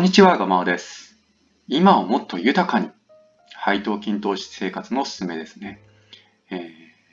んにちは、ガマオです。今をもっと豊かに、配当金投資生活のおすすめですね。えー、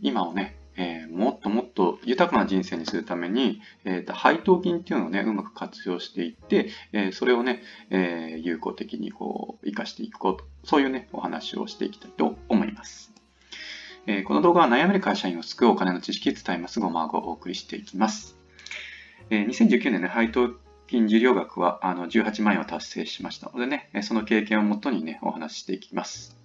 今をね、えー、もっともっと豊かな人生にするために、えー、配当金っていうのをね、うまく活用していって、えー、それをね、え有効的にこう、活かしていこうと、そういうね、お話をしていきたいと思います。えこの動画は悩める会社員を救うお金の知識伝えますごまごをお送りしていきます。え2019年ね、配当金受領額はあの18万円を達成しましたのでね、その経験をもとにね、お話ししていきます。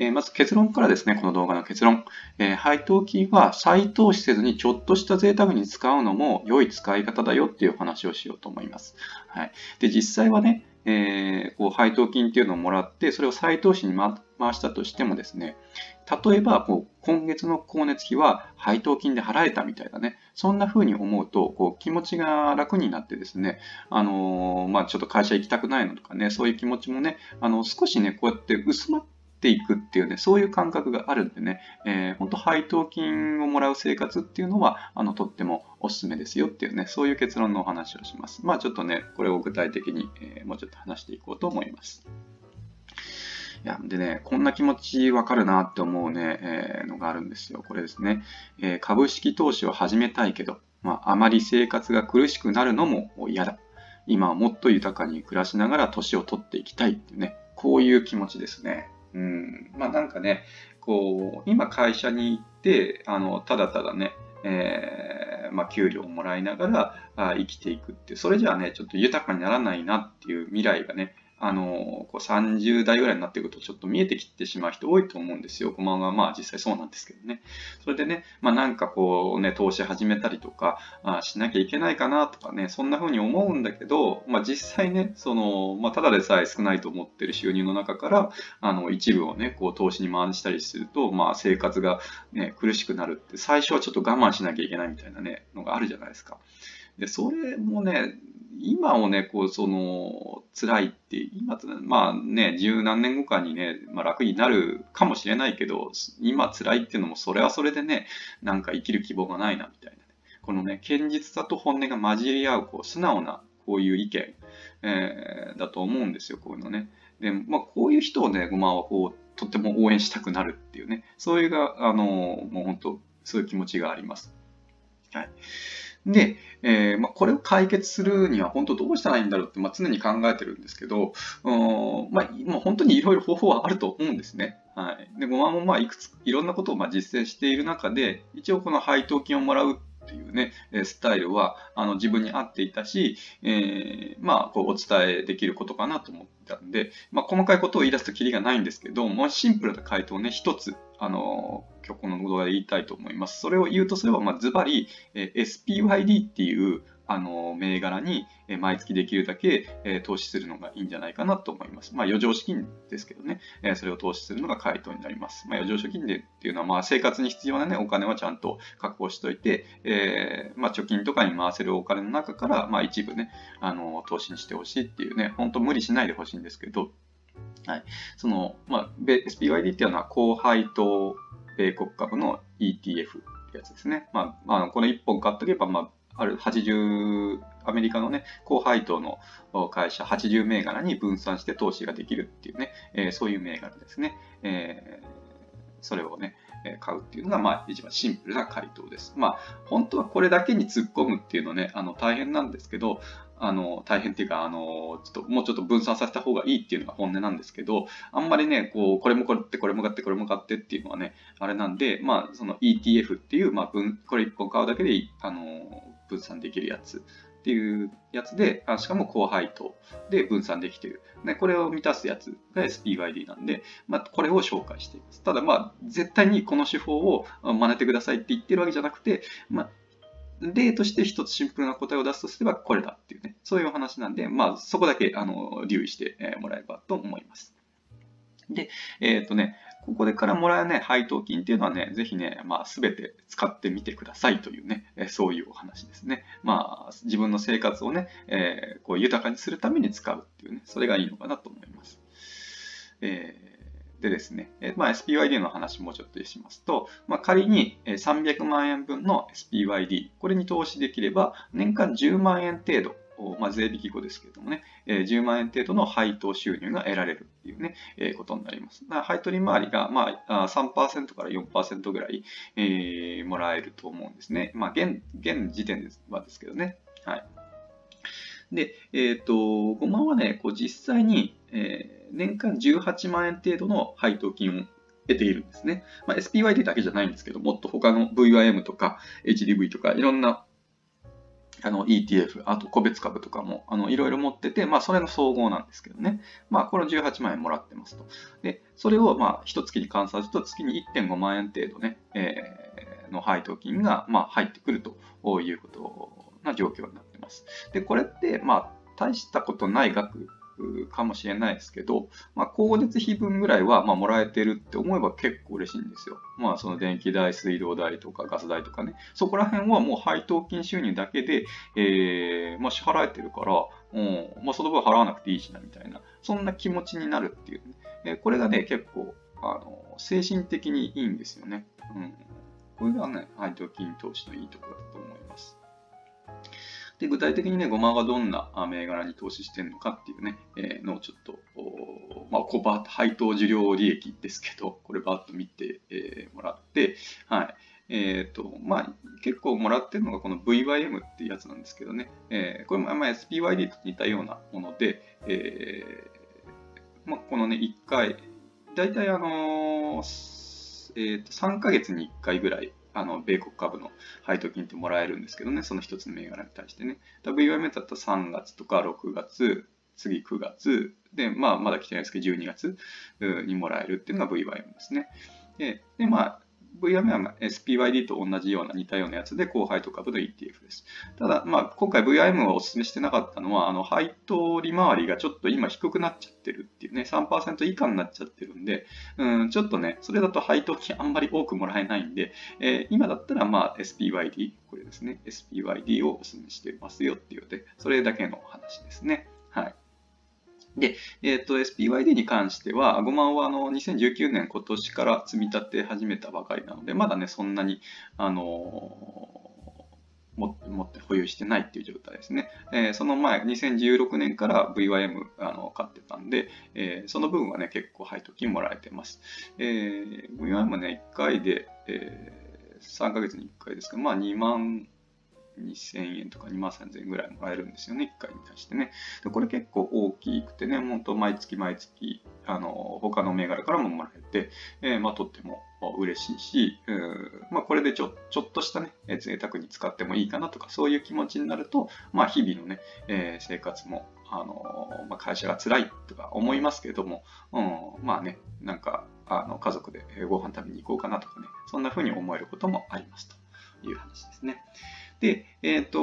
えまず結論からですね、この動画の結論。え配当金は再投資せずにちょっとした贅沢に使うのも良い使い方だよっていう話をしようと思います。はい、で実際はね、えー、こう配当金っていうのをもらって、それを再投資に回回したとしてもですね、例えばこう今月の光熱費は配当金で払えたみたいなね、そんな風に思うとこう気持ちが楽になってですね、あのー、まあ、ちょっと会社行きたくないのとかね、そういう気持ちもね、あの少しね、こうやって薄まってていくっていうね、そういう感覚があるんでね、えー、本当配当金をもらう生活っていうのは、あの、とってもおすすめですよっていうね、そういう結論のお話をします。まあちょっとね、これを具体的に、えー、もうちょっと話していこうと思います。いや、でね、こんな気持ちわかるなって思うね、えー、のがあるんですよ。これですね、えー、株式投資を始めたいけど、まあ、あまり生活が苦しくなるのも嫌だ。今はもっと豊かに暮らしながら年を取っていきたいっていうね、こういう気持ちですね。うん、まあなんかね、こう、今会社に行って、あの、ただただね、えー、まあ、給料をもらいながらあ生きていくって、それじゃあね、ちょっと豊かにならないなっていう未来がね、あの、こう30代ぐらいになっていくとちょっと見えてきてしまう人多いと思うんですよ。こまはまあ実際そうなんですけどね。それでね、まあなんかこうね、投資始めたりとかあしなきゃいけないかなとかね、そんな風に思うんだけど、まあ実際ね、その、まあただでさえ少ないと思ってる収入の中から、あの一部をね、こう投資に回したりすると、まあ生活がね、苦しくなるって、最初はちょっと我慢しなきゃいけないみたいなね、のがあるじゃないですか。で、それもね、今をね、こう、その、辛いって、今、まあね、十何年後かにね、まあ、楽になるかもしれないけど、今辛いっていうのも、それはそれでね、なんか生きる希望がないな、みたいな、ね。このね、堅実さと本音が混じり合う、こう、素直な、こういう意見、えー、だと思うんですよ、こういうのね。で、まあ、こういう人をね、ごまはこう、とっても応援したくなるっていうね、そういうが、あの、もう本当、そういう気持ちがあります。はい。で、えーまあ、これを解決するには本当どうしたらいいんだろうって、まあ、常に考えてるんですけど、まあ、まあ、本当にいろいろ方法はあると思うんですね。はい、でごまもまあいくついろんなことをま実践している中で、一応この配当金をもらうっていうね、スタイルはあの自分に合っていたし、えー、まあ、こうお伝えできることかなと思ったんで、まあ、細かいことを言い出すときりがないんですけど、まあ、シンプルな回答をね、一つ、あの今日この動画で言いたいと思います。それを言うとすれば、まあ、ズバリ、え SPYD っていうあの銘柄に毎月できるだけ投資するのがいいんじゃないかなと思います。まあ、余剰資金ですけどね、それを投資するのが回答になります。まあ、余剰資金でっていうのは、まあ、生活に必要な、ね、お金はちゃんと確保しておいて、えーまあ、貯金とかに回せるお金の中から、まあ、一部ね、あの投資にしてほしいっていうね、本当無理しないでほしいんですけど、はい、その、まあ、SPYD っていうのは高配当米国株の ETF ってやつですね。まあ、まあ、この1本買っとけば、まあ、ある80、アメリカのね、高配当の会社80銘柄に分散して投資ができるっていうね、えー、そういう銘柄ですね。えー、それをね、買うっていうのが、まあ、一番シンプルな回答です。まあ、本当はこれだけに突っ込むっていうのね、あの、大変なんですけど、あの、大変っていうか、あの、ちょっと、もうちょっと分散させた方がいいっていうのが本音なんですけど、あんまりね、こう、これもこれって、これも買って、これも買ってっていうのはね、あれなんで、まあ、その ETF っていう、まあ、分、これ1本買うだけで、あの、分散できるやつっていうやつで、あしかも高配当で分散できてる。で、これを満たすやつが SPYD なんで、まあ、これを紹介しています。ただ、まあ、絶対にこの手法を真似てくださいって言ってるわけじゃなくて、まあ、例として一つシンプルな答えを出すとすればこれだっていうね、そういうお話なんで、まあ、そこだけあの留意してもらえばと思います。で、えっ、ー、とね、ここでからもらえるね、配当金っていうのはね、ぜひね、まあ、すべて使ってみてくださいというね、えそういうお話ですね。まあ、自分の生活をね、えー、こう豊かにするために使うっていうね、それがいいのかなと思います。えーでですね、まあ、SPYD の話もちょっとしますと、まあ、仮に300万円分の SPYD、これに投資できれば年間10万円程度まあ、税引き後ですけれどもね、10万円程度の配当収入が得られるっていうね、え、ことになります。配当利回りが、まあ、3%から4%ぐらい、えー、もらえると思うんですね。まあ、現、現時点ではですけどね。はい。で、えっ、ー、と、5万はね、こう実際に、えー、年間18万円程度の配当金を得ているんですね。まあ、SPYD だけじゃないんですけど、もっと他の VYM とか HDV とかいろんなあの ETF、あと個別株とかもあのいろいろ持ってて、まあそれの総合なんですけどね。まあこの18万円もらってますと。で、それをまあ一月に換算すると月に1.5万円程度ね、えー、の配当金がまあ入ってくるということな状況になるってます。で、これってまあ大したことない額かもしれないですけど、まあ、光熱費分ぐらいはまあもらえてるって思えば結構嬉しいんですよ。まあその電気代、水道代とかガス代とかね、そこら辺はもう配当金収入だけで、えーまあ、支払えてるから、うんまあ、その分払わなくていいしなみたいな、そんな気持ちになるっていう、ね、えー、これがね、結構あの精神的にいいんですよね。うん、これがね、配当金投資のいいところだと思います。で、具体的にね、ごまがどんな銘柄に投資してるのかっていうね、えー、のをちょっと、まあ、コバ配当受領利益ですけど、これバッと見て、えー、もらって、はい。え、ー、と、まあ、結構もらってるのがこの VYM っていうやつなんですけどね、えー、これも、まあ、SPYD と似たようなもので、えー、まあ、このね、1回、だいたいあのー、えー、と3ヶ月に1回ぐらい、あの、米国株の配当金ってもらえるんですけどね、その1つの銘柄に対してね。WIM だったら3月とか6月、次9月、で、まあ、まだ来てないですけど、12月にもらえるっていうのが VYM ですね。で、でまあ、VM は SPYD と同じような似たようなやつで、高配当株の ETF です。ただ、まあ、今回 VIM はお勧めしてなかったのは、あの配当利回りがちょっと今低くなっちゃってるっていうね、3%以下になっちゃってるんで、うん、ちょっとね、それだと配当金あんまり多くもらえないんで、えー、今だったらまあ SPYD、これですね、SPYD をお勧めしてますよっていうので、それだけの話ですね。で、えっ、ー、と、SPYD に関しては、5万はあの2019年今年から積み立て始めたばかりなので、まだね、そんなに、あの持って保有してないっていう状態ですね。えー、その前、2016年から VYM あの買ってたんで、えー、その分はね、結構配当金もらえてます。えー、VYM ね、1回で、えー、3ヶ月に1回ですけど、まあ2万2000円とか2万3000円ぐらいもらえるんですよね、1回に対してね。でこれ結構大きくてね、本当毎月毎月、あの、他の銘柄からももらえて、えー、まあ、とっても嬉しいし、まあ、これでちょちょっとしたね、贅沢に使ってもいいかなとか、そういう気持ちになると、まあ、日々のね、えー、生活も、あのまあ、会社が辛いとか思いますけれども、うん、まあね、なんか、あの家族でご飯食べに行こうかなとかね、そんな風に思えることもありますという話ですね。で、えっ、ー、と、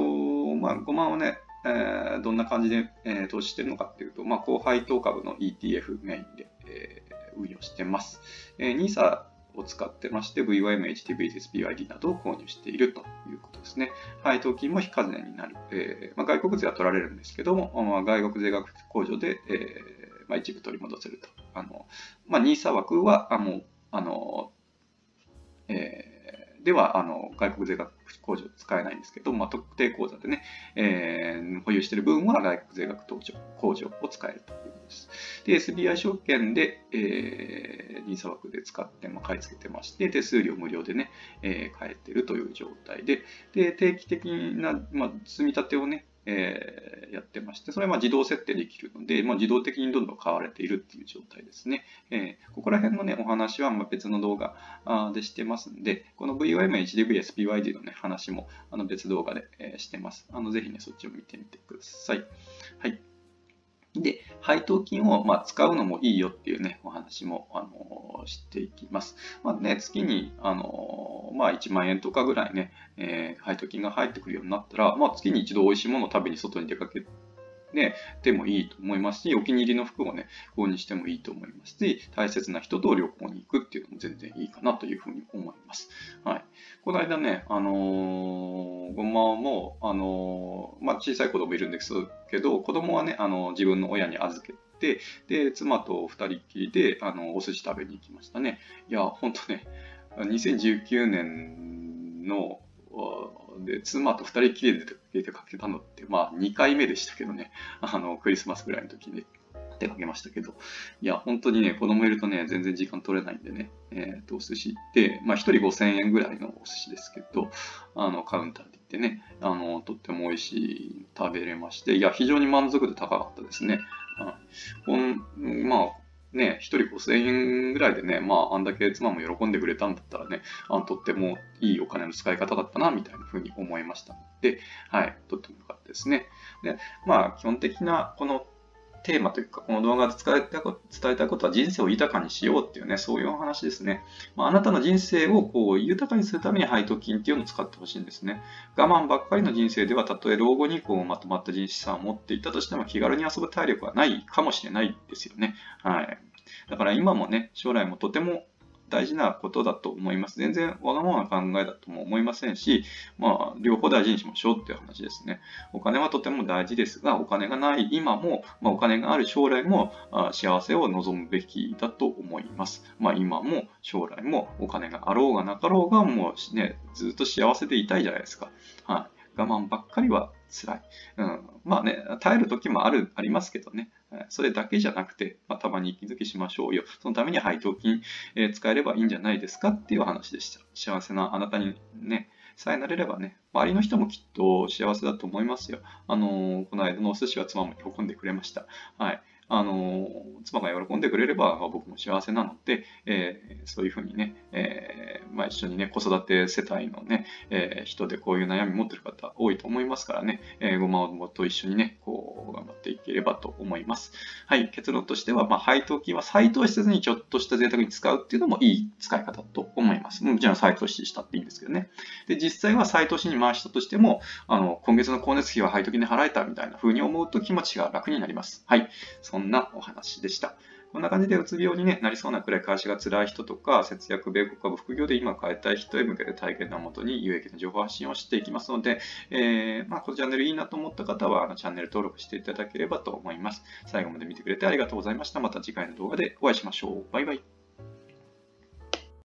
まあ、5万をね、えー、どんな感じで、えー、投資してるのかっていうと、まあ、高配当株の ETF メインで、えー、運用してます。えー、NISA を使ってまして、VYM、HTV、SPID などを購入しているということですね。配当金も非課税になる。えーまあ、外国税は取られるんですけども、まあ、外国税額控除で、えーまあ、一部取り戻せると。あのまあ、NISA 枠は、あの、あのえーでは、あの、外国税額控除使えないんですけど、まあ、特定口座でね、えー、保有している分は外国税額控除控除を使えるということです。で、SBI 証券で、えー、NISA 枠で使って、まあ、買い付けてまして、手数料無料でね、えー、買えてるという状態で、で、定期的な、まあ、積み立てをね、えー、やってまして、それはま自動設定できるので、まあ、自動的にどんどん買われているっていう状態ですね。えー、ここら辺のね、お話はま別の動画でしてますんで、この VOM、HDV、SPYD のね、話もあの別動画で、してます。あのぜひね、そっちを見てみてください。はい。で、配当金をま使うのもいいよっていうね、お話も、あのしていきます。まあね、月に、あのまあ、1万円とかぐらいね、えー、配当金が入ってくるようになったら、まあ、月に一度美味しいものを食べに外に出かけね、でもいいと思いますし、お気に入りの服をね、購入してもいいと思いますし、大切な人と旅行に行くっていうのも全然いいかなというふうに思います。はい。この間ね、あのー、ごまも、あのー、まあ、小さい子供いるんですけど、子供はね、あのー、自分の親に預けて、で、妻と二人っきりで、あの、お寿司食べに行きましたね。いや、ほんとね、2019年ので、妻と2人きりで出かけたのって、まあ2回目でしたけどね、あの、クリスマスぐらいの時に出かけましたけど、いや、本当にね、子供いるとね、全然時間取れないんでね、えっ、ー、と、お寿司行って、まあ1人5000円ぐらいのお寿司ですけど、あの、カウンターで行ってね、あの、とっても美味しい食べれまして、いや、非常に満足度高かったですね。こんまあ、ね、一人5000円ぐらいでね、まあ、あんだけ妻も喜んでくれたんだったらね、あのとってもいいお金の使い方だったな、みたいなふうに思いましたので、はい、とっても良かったですね。で、まあ、基本的なこのテーマというか、この動画で伝えた伝えたことは人生を豊かにしようっていうね、そういうお話ですね。まあ、あなたの人生をこう豊かにするために配当金っていうのを使ってほしいんですね。我慢ばっかりの人生では、たとえ老後にこうまとまった人資産を持っていたとしても気軽に遊ぶ体力はないかもしれないですよね。はい。だから今もね、将来もとても大事なことだと思います。全然わがままな考えだとも思いませんし、まあ、両方大事にしましょうっていう話ですね。お金はとても大事ですが、お金がない今も、まあ、お金がある将来もあ幸せを望むべきだと思います。まあ、今も将来もお金があろうがなかろうが、もうね、ずっと幸せでいたいじゃないですか。はい。我慢ばっかりは辛い。うん。まあね、耐える時もある、ありますけどね。それだけじゃなくて、まあ、たまに息づきしましょうよ。そのために配当金、えー、使えればいいんじゃないですかっていう話でした。幸せなあなたにね、さえなれればね、周りの人もきっと幸せだと思いますよ。あのー、この間のお寿司は妻も喜んでくれました。はい。あの、妻が喜んでくれれば、僕も幸せなので、えー、そういうふうにね、えー、まあ、一緒にね、子育て世帯のね、えー、人でこういう悩み持ってる方多いと思いますからね、えごまをと一緒にね、こう、頑張っていければと思います。はい、結論としては、まあ、配当金は再投資せずにちょっとした贅沢に使うっていうのもいい使い方と思います。もちろん再投資したっていいんですけどね。で、実際は再投資に回したとしても、あの、今月の光熱費は配当金で払えたみたいな風に思うと気持ちが楽になります。はい。そんなお話でした。こんな感じでうつ病に、ね、なりそうなくらい会社が辛い人とか、節約、米国株、副業で今変えたい人へ向けて体験のもとに有益な情報発信をしていきますので、えー、まあ、このチャンネルいいなと思った方はあのチャンネル登録していただければと思います。最後まで見てくれてありがとうございました。また次回の動画でお会いしましょう。バイバイ。